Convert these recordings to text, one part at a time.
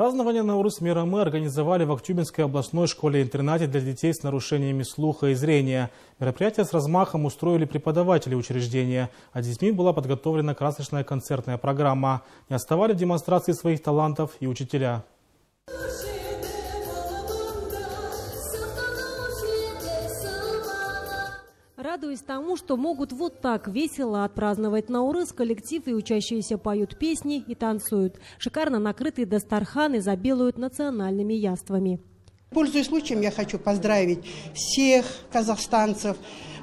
Празднование Наурыз мира мы организовали в Актюбинской областной школе-интернате для детей с нарушениями слуха и зрения. Мероприятие с размахом устроили преподаватели учреждения, а детьми была подготовлена красочная концертная программа. Не оставали в демонстрации своих талантов и учителя. Радуясь тому, что могут вот так весело отпраздновать Наурыз, коллектив и учащиеся поют песни и танцуют. Шикарно накрытые дастарханы забелуют национальными яствами. Пользуясь случаем, я хочу поздравить всех казахстанцев,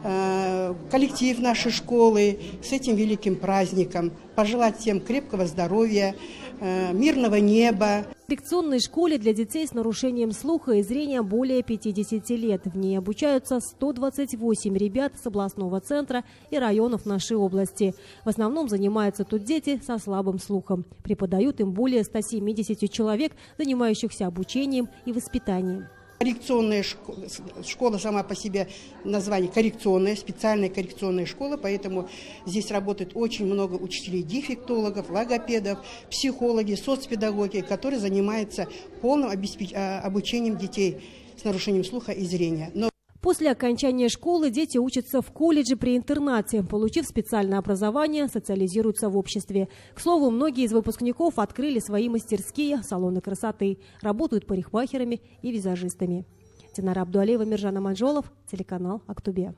э, коллектив нашей школы с этим великим праздником, пожелать всем крепкого здоровья, э, мирного неба. В школе для детей с нарушением слуха и зрения более 50 лет. В ней обучаются 128 ребят с областного центра и районов нашей области. В основном занимаются тут дети со слабым слухом. Преподают им более 170 человек, занимающихся обучением и воспитанием. Коррекционная школа, школа сама по себе название коррекционная, специальная коррекционная школа, поэтому здесь работает очень много учителей-дефектологов, логопедов, психологи, соцпедагоги, которые занимаются полным а, обучением детей с нарушением слуха и зрения. Но После окончания школы дети учатся в колледже при интернате. Получив специальное образование, социализируются в обществе. К слову, многие из выпускников открыли свои мастерские, салоны красоты, работают парикмахерами и визажистами. Динара Абдуалеева, Миржана Манжолов, телеканал «Актубе».